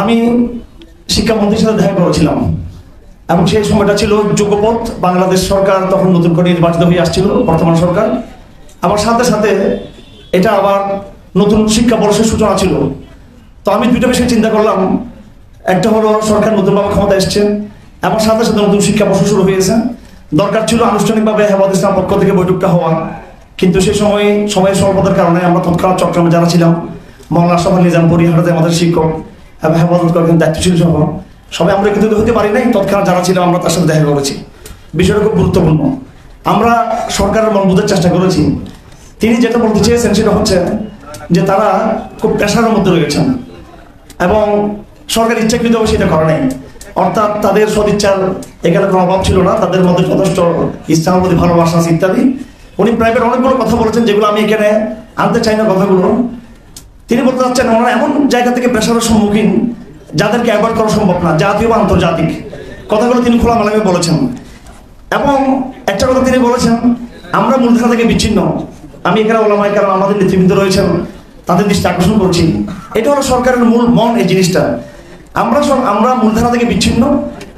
আমি শিক্ষামন্ত্রীর সাথে দেখা করেছিলাম। এবং সেই সময়টা ছিল যুগপথ বাংলাদেশ সরকার তখন নতুন করে নির্বাচিত হয়ে আসছিল, বর্তমান সরকার। আমার সাথে সাথে এটা আবার নতুন শিক্ষাবর্ষের সূচনা ছিল। তো আমি দুটো বিষয়ে চিন্তা করলাম। একটা হলো সরকার নতুনভাবে ক্ষমতা এসছে, এবং সাথে সাথে নতুন শিক্ষাবর্ষ শুরু হয়েছে। দরকার ছিল আনুষ্ঠানিকভাবে হেফাজ ইসলাম পক্ষ থেকে বৈঠকটা হওয়া কিন্তু সেই সময় সময়ের স্বল্পতার কারণে আমরা তৎকাল চট্টগ্রামে যারা ছিলাম মৌলানা সফা নিজাম পরিহারাতে আমাদের শিক্ষক এবং হেফাজত করার দায়িত্বশীল সহ সবাই আমরা কিন্তু হতে পারি নাই তৎকাল যারা ছিলাম আমরা তার সাথে দেখা করেছি। বিষয়টা খুব গুরুত্বপূর্ণ। আমরা সরকারের মন চেষ্টা করেছি। তিনি যেটা বলতে চেয়েছেন সেটা হচ্ছে যে তারা খুব প্রেশারের মধ্যে রয়েছেন এবং সরকার ইচ্ছাকৃতভাবে সেটা করে নাই। অর্থাৎ তাদের সদিচ্ছার এখানে কোনো অভাব ছিল না, তাদের মধ্যে যথেষ্ট ইসলামের প্রতি ভালোবাসা ইত্যাদি। উনি প্রাইভেট অনেকগুলো কথা বলেছেন যেগুলো আমি এখানে আনতে চাই না কথাগুলো। তিনি বলতে চাচ্ছেন, ওনারা এমন জায়গা থেকে প্রেশারের সম্মুখীন, যাদেরকে অ্যাভয়েড করা সম্ভব না, জাতীয় বা আন্তর্জাতিক। কথাগুলো তিনি খোলা খোলামেলাভাবে বলেছেন। এবং একটা কথা তিনি বলেছেন, আমরা মূলধারা থেকে বিচ্ছিন্ন। আমি এখানে ওলামাই কারণ আমাদের নেতৃবৃন্দ রয়েছেন, তাদের দৃষ্টি আকর্ষণ করছি। এটা হলো সরকারের মূল মন এই জিনিসটা। আমরা আমরা মূলধারা থেকে বিচ্ছিন্ন,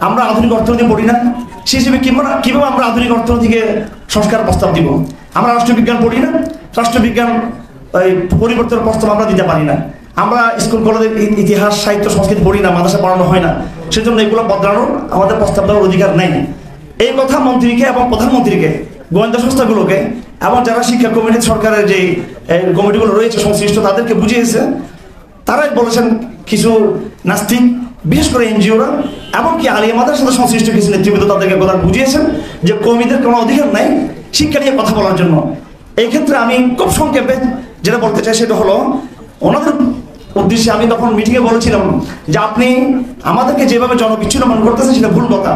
আমরা আধুনিক অর্থনীতি পড়ি না। সেই হিসেবে কিংবা কীভাবে আমরা আধুনিক অর্থনীতিকে সংস্কার প্রস্তাব দিব? আমরা রাষ্ট্রবিজ্ঞান পড়ি না। রাষ্ট্রবিজ্ঞান এই পরিবর্তনের প্রস্তাব আমরা দিতে পারি না। আমরা স্কুল, কলেজের ইতিহাস, সাহিত্য, সংস্কৃতি পড়ি না, মাদ্রাসা পড়ানো হয় না। সেজন্য এগুলো বদলানোর আমাদের প্রস্তাব দেওয়ার অধিকার নেই। এই কথা মন্ত্রীকে এবং প্রধানমন্ত্রীকে, গোয়েন্দা সংস্থাগুলোকে এবং যারা শিক্ষা কমিটি সরকারের যে কমিটিগুলো রয়েছে, সংশ্লিষ্ট, তাদেরকে বুঝিয়েছে। তারাই বলেছেন কিছু নাস্তিক, বিশেষ করে এনজিওরা এমনকি আলিয়া মাদের সাথে সংশ্লিষ্ট কিছু নেতৃবৃন্দ তাদেরকে কথা বুঝিয়েছেন যে কর্মীদের কোনো অধিকার নাই শিক্ষা নিয়ে কথা বলার জন্য। এই ক্ষেত্রে আমি খুব সংক্ষেপে যেটা বলতে চাই সেটা হলো, ওনাদের উদ্দেশ্যে আমি তখন মিটিংয়ে বলেছিলাম যে আপনি আমাদেরকে যেভাবে জনবিচ্ছিন্ন মনে করতেছেন সেটা ভুল কথা।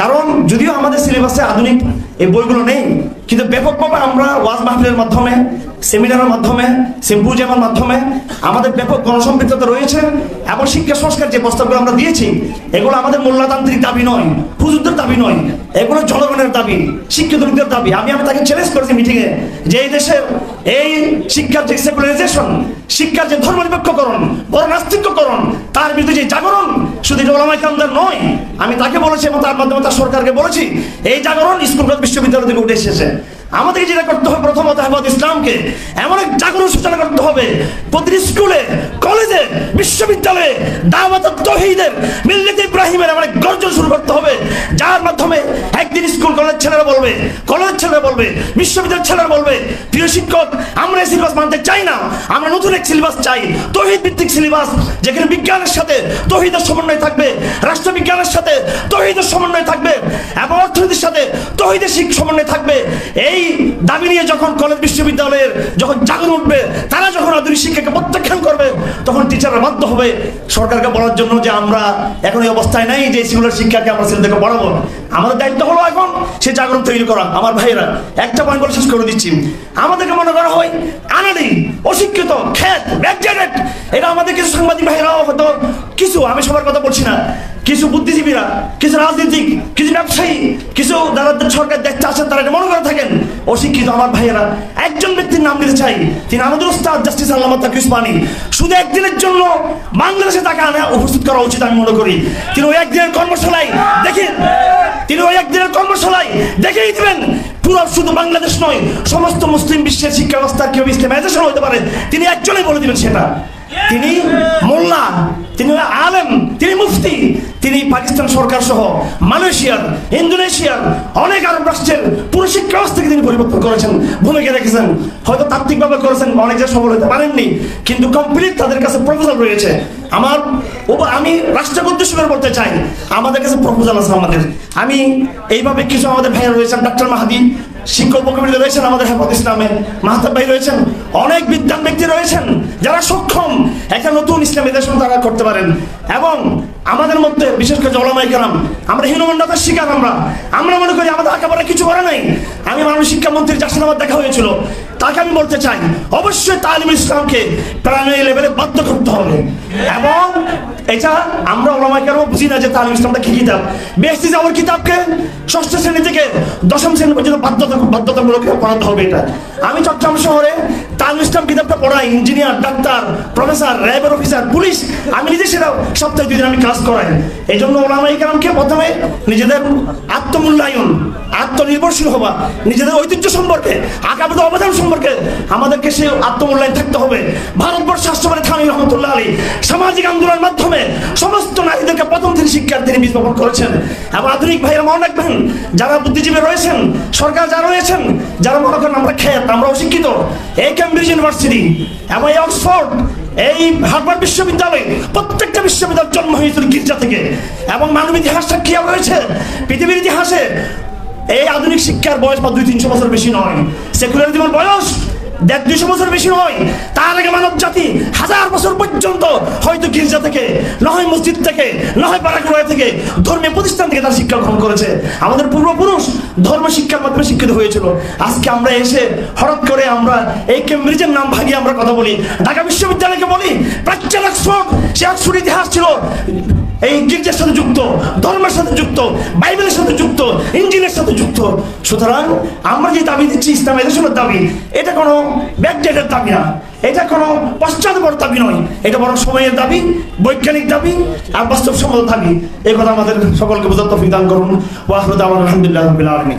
কারণ যদিও আমাদের সিলেবাসে আধুনিক এই বইগুলো নেই, কিন্তু ব্যাপকভাবে আমরা ওয়াজ মাহফিলের মাধ্যমে সেমিনারের মাধ্যমে সিম্পোজিয়ামের মাধ্যমে আমাদের ব্যাপক গণসম্পৃক্ততা রয়েছে এবং শিক্ষা সংস্কার যে প্রস্তাবগুলো আমরা দিয়েছি, এগুলো আমাদের মূল্যতান্ত্রিক দাবি নয় হুজুরদের দাবি নয়, এগুলো জনগণের দাবি, শিক্ষিত লোকদের দাবি। আমি আমি তাকে চ্যালেঞ্জ করেছি মিটিংয়ে যে এই দেশের এই শিক্ষার যে সেকুলারাইজেশন শিক্ষার যে ধর্মনিরপেক্ষকরণ, বড় নাস্তিক্যকরণ তার বিরুদ্ধে যে জাগরণ, শুধু ওলামাই নয়, আমি তাকে বলেছি এবং তার মাধ্যমে তার সরকারকে বলেছি, এই জাগরণ স্কুল বিশ্ববিদ্যালয় থেকে উঠে এসেছে। আমাদেরকে যেটা করতে হবে প্রথমত হেফাজ ইসলামকে এমন এক জাগরণ সূচনা করতে হবে। প্রতিটি স্কুলে, কলেজে, বিশ্ববিদ্যালয়ে দাওয়াত তহিদের মিল্লাত ছেলেরা বলবে কলেজ ছেলেরা বলবে, বিশ্ববিদ্যালয়ের ছেলেরা বলবে, প্রিয় শিক্ষক, আমরা এই সিলেবাস মানতে চাই না। আমরা নতুন এক সিলেবাস চাই। তহিদ ভিত্তিক সিলেবাস যেখানে বিজ্ঞানের সাথে তহিদের সমন্বয় থাকবে, রাষ্ট্রবিজ্ঞানের সাথে তহিদের সমন্বয় থাকবে, এবং অর্থনীতির সাথে তহিদের শিখ সমন্বয় থাকবে। এই দাবি নিয়ে যখন কলেজ, বিশ্ববিদ্যালয়ের যখন জাগরণ উঠবে আধুনিক শিক্ষাকে প্রত্যাখ্যান করবে, তখন টিচাররা বাধ্য হবে সরকারকে বলার জন্য যে আমরা এখন এই অবস্থায় নাই যে সিগুলার শিক্ষাকে আমরা ছেলেদেরকে পড়াবো। আমাদের দায়িত্ব হলো এখন সে জাগরণ তৈরি করা, আমার ভাইয়েরা। একটা পয়েন্ট বলে শেষ করে দিচ্ছি। আমাদেরকে মনে করা হয় আনাড়ি, অশিক্ষিত, খ্যাত ব্যাকজেনেট এটা আমাদের কিছু সাংবাদিক ভাইরাও হয়তো কিছু, আমি সবার কথা বলছি না, কিছু বুদ্ধিজীবীরা, কিছু রাজনীতিক, কিছু ব্যবসায়ী, কিছু যারা সরকার দেখতে আসেন, তারা মনে করে থাকেন। অশিক্ষিত আমার ভাইয়েরা ব্যক্তির নাম চাই। তিনি আমাদের উস্তাদ, জাস্টিস উসমানী। শুধু একদিনের জন্য বাংলাদেশে তাকে আনা উপস্থিত করা উচিত আমি মনে করি। তিনি ওই একদিনের কর্মশালায় দেখেন, তিনি ওই একদিনের কর্মশালায় দেখেই দিবেন, পুরো শুধু বাংলাদেশ নয়, সমস্ত মুসলিম বিশ্বের শিক্ষা ব্যবস্থা কীভাবে ইসলামাইজেশন হতে পারে? তিনি একজনই বলে দিবেন সেটা। তিনি মোল্লা, তিনি মুফতি তিনি পাকিস্তান সরকার সহ মালয়েশিয়ার, ইন্দোনেশিয়ার অনেক আরব রাষ্ট্রের পুরো শিক্ষা ব্যবস্থাকে তিনি পরিবর্তন করেছেন ভূমিকা রেখেছেন। হয়তো তাত্ত্বিকভাবে করেছেন, অনেক যে সফল হতে পারেননি, কিন্তু কমপ্লিট তাদের কাছে প্রপোজাল রয়েছে। আমার আমি রাষ্ট্রকে উদ্দেশ্য করে বলতে চাই, আমাদের কাছে প্রপোজাল আছে আমাদের। আমি এইভাবে কিছু আমাদের ভাইয়া রয়েছেন, ডাক্তার মাহাদি শিক্ষক উপকমিটি রয়েছেন আমাদের হেফাজ ইসলামের মাহাতাব ভাই রয়েছেন। অনেক বিদ্যান ব্যক্তি রয়েছেন যারা সক্ষম একটা নতুন ইসলামী দেশ তারা করতে পারেন। এবং আমাদের মধ্যে, বিশেষ করে জলমাই কেরাম, আমরা হীনমন্ডতার শিকার আমরা। আমরা মনে করি আমাদের একেবারে কিছু করে নাই। আমি মানুষ শিক্ষামন্ত্রীর আমার দেখা হয়েছিল। তাকে আমি বলতে চাই, অবশ্যই তালিম ইসলামকে প্রাইমারি লেভেলে বাধ্য করতে হবে। এবং এটা আমরা ওলামাই কেন বুঝি না যে তালিম ইসলামটা কি কিতাব। বেশি যাওয়ার কিতাবকে ষষ্ঠ শ্রেণি থেকে দশম শ্রেণি পর্যন্ত বাধ্যতা বাধ্যতামূলক পড়াতে হবে এটা। আমি চট্টগ্রাম শহরে ইসলাম কিতাবটা পড়াই ইঞ্জিনিয়ার, ডাক্তার, প্রফেসর, র্যাবের অফিসার, পুলিশ, আমি নিজে সেটা সপ্তাহে দুই দিন আমি ক্লাস করাই। এই জন্য ওলামাই কালামকে প্রথমে নিজেদের আত্মমূল্যায়ন, আত্মনির্ভরশীল হওয়া, নিজেদের ঐতিহ্য সম্পর্কে আগামী অবদান সম্পর্কে আমাদেরকে সে আত্মমূল্যায়ন থাকতে হবে। ভারতবর্ষ রাষ্ট্রপতি থানি রহমতুল্লাহ আলী সামাজিক আন্দোলনের মাধ্যমে সমস্ত নারীদেরকে প্রথম থেকে শিক্ষার তিনি বীজ বপন করেছেন। এবং আধুনিক ভাইয়েরা মনে রাখবেন, যারা বুদ্ধিজীবী রয়েছেন, সরকার যারা রয়েছেন, যারা মনে করেন আমরা খেত আমরা অশিক্ষিত এই ক্যামব্রিজ ইউনিভার্সিটি এবং অক্সফোর্ড এই হার্ভার্ড বিশ্ববিদ্যালয়ে প্রত্যেকটা বিশ্ববিদ্যালয় জন্ম হয়েছিল গির্জা থেকে। এবং মানব ইতিহাস সাক্ষী রয়েছে পৃথিবীর ইতিহাসে এই আধুনিক শিক্ষার বয়স বা দুই তিনশো বছর বেশি নয়। সেকুলার জীবন বয়স দেড় দুইশো বছর বেশি নয়, তার আগে মানব জাতি হাজার বছর পর্যন্ত হয়তো গির্জা থেকে নয় মসজিদ থেকে নয় পাড়াগুড়ায় থেকে ধর্মীয় প্রতিষ্ঠান থেকে তার শিক্ষা গ্রহণ করেছে। আমাদের পূর্বপুরুষ ধর্ম শিক্ষার মাধ্যমে শিক্ষিত হয়েছিল। আজকে আমরা এসে হঠাৎ করে আমরা এই কেমব্রিজের নাম ভাগিয়ে আমরা কথা বলি। ঢাকা বিশ্ববিদ্যালয়কে বলি প্রাচ্যের অক্সফোর্ড। সে অক্সফোর্ড ইতিহাস ছিল। এই গির্জার সাথে যুক্ত, ধর্মের সাথে যুক্ত, বাইবেলের সাথে যুক্ত ইঞ্জিনের সাথে যুক্ত। সুতরাং আমরা যে দাবি দিচ্ছি ইসলাম এদেশের দাবি, এটা কোনো ব্যাকডেটের দাবি না। এটা কোনো পশ্চাৎপর দাবি নয়। এটা বড় সময়ের দাবি, বৈজ্ঞানিক দাবি আর বাস্তব বাস্তবসম্মত দাবি। এ কথা আমাদের সকলকে বোঝার তফিক দান করুন। ওয়াহরুদ আলহামদুলিল্লাহ আলমী